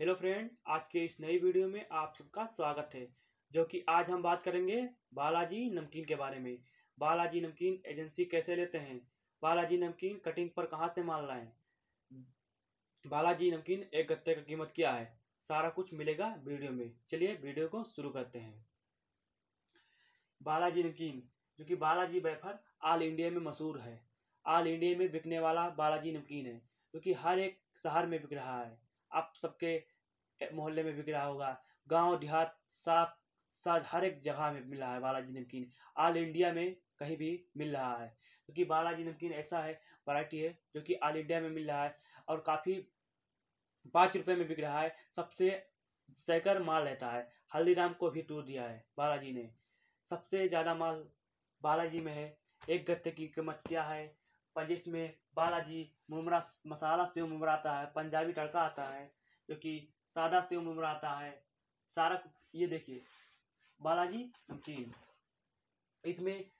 Hello friend, आज के इस नई वीडियो में आप सबका स्वागत है, जो कि आज हम बात करेंगे बालाजी नमकीन के बारे में। बालाजी नमकीन एजेंसी कैसे लेते हैं? बालाजी नमकीन कटिंग पर कहाँ से माल लाएँ? बालाजी नमकीन एक गत्ते का कीमत क्या है? सारा कुछ मिलेगा वीडियो में। चलिए वीडियो को शुरू करते हैं। बालाजी नमकीन, जो कि बालाजी वेफर ऑल इंडिया में मशहूर है। ऑल इंडिया में बिकने वाला बालाजी नमकीन है, जो कि हर एक शहर में बिक रहा है। आप सबके मोहल्ले में बिक रहा होगा। गाँव, देहात साफ़ साथ हर एक जगह में मिल रहा है बालाजी नमकीन। ऑल इंडिया में कहीं भी मिल रहा है। क्योंकि तो बालाजी नमकीन ऐसा है वरायटी है, जो कि ऑल इंडिया में मिल रहा है और काफ़ी पाँच रुपये में बिक रहा है। सबसे सैकर माल रहता है। हल्दीराम को भी टूर दिया है बालाजी ने। सबसे ज़्यादा माल बालाजी में है। एक गत्ते की कीमत क्या है? जिसमें बालाजी मुमरा मसाला सेव मुमरा आता है, पंजाबी तड़का आता है, जो कि सादा सेव मुमरा आता है। सारा ये देखिए, बालाजी नमकीन इसमें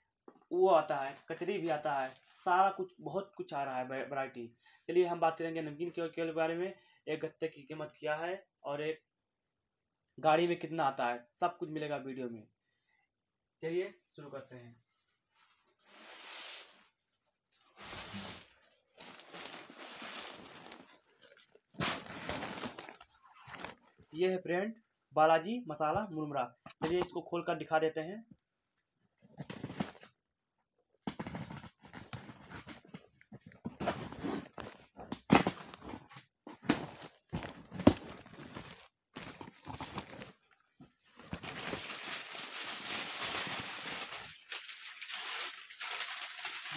वो आता है, कचरी भी आता है, सारा कुछ, बहुत कुछ आ रहा है वैरायटी चलिए हम बात करेंगे नमकीन के बारे में। एक गत्ते की कीमत क्या है और एक गाड़ी में कितना आता है, सब कुछ मिलेगा वीडियो में। चलिए शुरू करते हैं। ये है फ्रेंड बालाजी मसाला मुरमरा। चलिए इसको खोल कर दिखा देते हैं।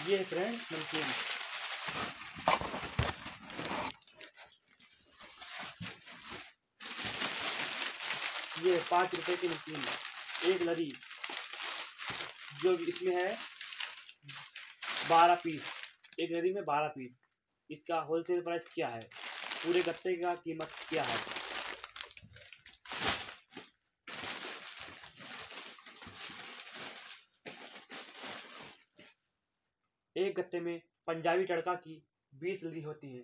ये है फ्रेंड नमकीन। ये पाँच रुपए की नमकीन एक लड़ी, जो इसमें है, बारह पीस। एक लड़ी में बारह पीस। इसका होलसेल प्राइस क्या है? पूरे गत्ते का कीमत क्या है? एक गत्ते में पंजाबी तड़का की बीस लड़ी होती है।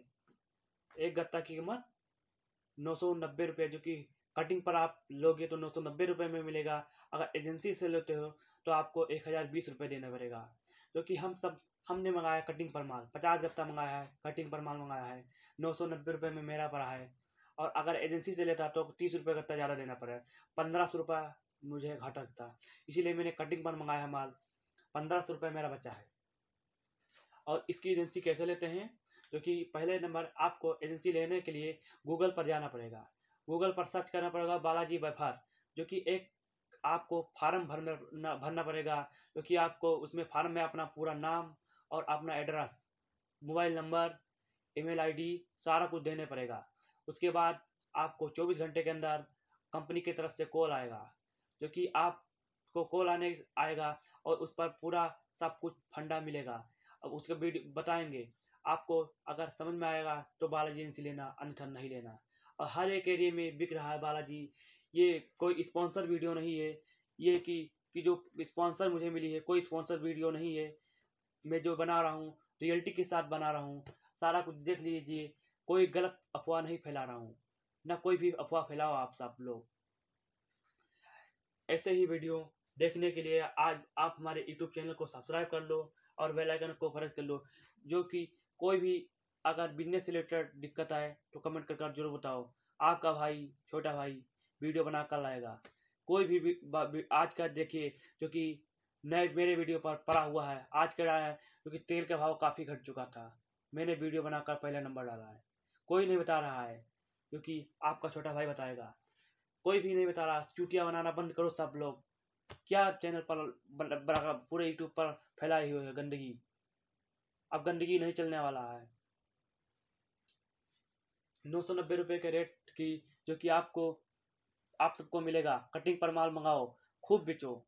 एक गत्ता की कीमत नौ सौ नब्बे रुपये जो कि कटिंग पर आप लोगे तो नौ सौ नब्बे रुपये में मिलेगा। अगर एजेंसी से लेते हो तो आपको एक हज़ार बीस रुपये देना पड़ेगा क्योंकि हम सब, हमने मंगाया कटिंग पर माल, पचास गत्ता मंगाया है, कटिंग पर माल मंगाया है, नौ सौ नब्बे रुपये में मेरा पड़ा है। और अगर एजेंसी से लेता तो तीस रुपये गत्ता ज़्यादा देना पड़ेगा पंद्रह सौ रुपये मुझे घाटा था इसीलिए मैंने कटिंग पर मंगाया है माल, पंद्रह सौ रुपये मेरा बचा है। और इसकी एजेंसी कैसे लेते हैं? क्योंकि पहले नंबर आपको एजेंसी लेने के लिए गूगल पर जाना पड़ेगा। गूगल पर सर्च करना पड़ेगा बालाजी व्यापार जो कि एक आपको फार्म भरना भरना पड़ेगा क्योंकि आपको उसमें फार्म में अपना पूरा नाम और अपना address, mobile number, email ID, सारा कुछ देने पड़ेगा। उसके बाद आपको 24 घंटे के अंदर कंपनी की तरफ़ से कॉल आएगा, जो कि आपको कॉल आने आएगा और उस पर पूरा सब कुछ फंडा मिलेगा। अब उसका वीडियो बताएँगे। आपको अगर समझ में आएगा तो बालाजी एजेंसी लेना अन्यथा नहीं लेना। और हर एक एरिया में बिक रहा है बालाजी। ये कोई स्पॉन्सर वीडियो नहीं है। ये कि कि जो स्पॉन्सर मुझे मिली है, कोई स्पॉन्सर वीडियो नहीं है। मैं जो बना रहा हूँ, रियलिटी के साथ बना रहा हूँ। सारा कुछ देख लीजिए, कोई गलत अफवाह नहीं फैला रहा हूँ। ना कोई भी अफवाह फैलाओ आप सब लोग। ऐसे ही वीडियो देखने के लिए आज आप हमारे यूट्यूब चैनल को सब्सक्राइब कर लो और बेल आइकन को प्रेस कर लो। जो कि कोई भी अगर बिज़नेस रिलेटेड दिक्कत आए तो कमेंट कर कर ज़रूर बताओ। आपका भाई छोटा भाई वीडियो बना कर लाएगा कोई भी, भी आज का देखिए जो कि नए मेरे वीडियो पर पड़ा हुआ है आज का है क्योंकि तेल का भाव काफ़ी घट चुका था। मैंने वीडियो बनाकर पहला नंबर डाला है। कोई नहीं बता रहा है क्योंकि आपका छोटा भाई बताएगा। कोई भी नहीं बता रहा चूटिया बनाना बंद करो सब लोग। क्या चैनल पर पूरे यूट्यूब पर फैलाई हुई है गंदगी? अब गंदगी नहीं चलने वाला है। नौ सौ नब्बे रुपये के रेट की, जो कि आपको, आप सबको मिलेगा। कटिंग पर माल मंगाओ, खूब बेचो,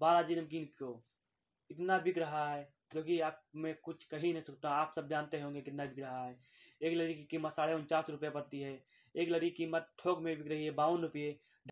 बालाजी नमकीन को। इतना बिक रहा है, जो कि आप मैं कुछ कह ही नहीं सकता। आप सब जानते होंगे कितना बिक रहा है। एक लड़ी की कीमत साढ़े उनचास रुपये पड़ती है। एक लड़ी की कीमत थोक में बिक रही है, बावन रुपये